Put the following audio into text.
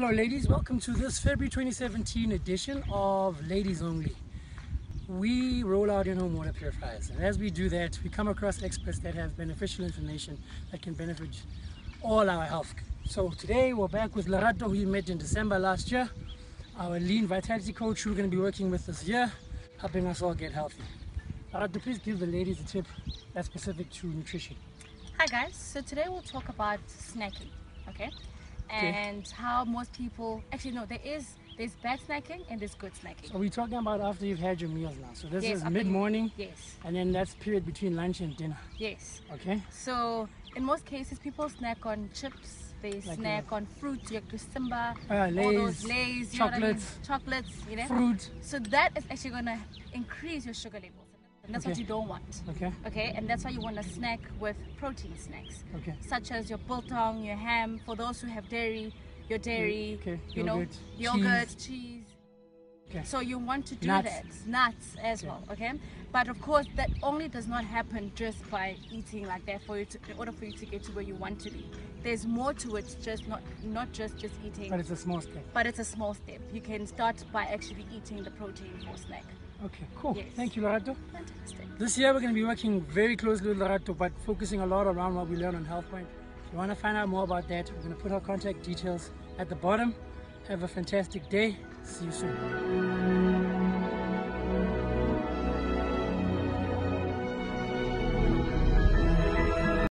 Hello ladies, welcome to this February 2017 edition of Ladies Only. We roll out in-home water purifiers and as we do that we come across experts that have beneficial information that can benefit all our health. So today we're back with Lerato who we met in December last year, our lean vitality coach who we're going to be working with this year, helping us all get healthy. Lerato, please give the ladies a tip that's specific to nutrition. Hi guys, so today we'll talk about snacking, okay? And how most people, actually no, there is, there's bad snacking and there's good snacking. So we're talking about after you've had your meals now. So this Yes, is mid-morning Yes, and then that's period between lunch and dinner, yes. okay? So in most cases, people snack on chips, they Like snack on fruit, like Simba, Uh, all those Lays, you know I mean? chocolates. chocolates, you know? Fruit, So that is actually gonna increase your sugar levels. And that's what you don't want. okay? Okay, and that's why you want a snack with protein snacks. Okay. such as your biltong, your ham, for those who have dairy, your dairy, okay, you yogurt, know, yogurt, cheese. Okay. So you want to do Nuts. that, nuts as well, okay? But of course, that only does not happen just by eating like that for you to, in order for you to get to where you want to be. There's more to it, just not not just just eating, But it's a small step. but it's a small step. You can start by actually eating the protein for snack. Okay, cool. Yes. Thank you, Lerato. Fantastic. This year we're going to be working very closely with Lerato, but focusing a lot around what we learn on Health Point. If you want to find out more about that, we're going to put our contact details at the bottom. Have a fantastic day. See you soon.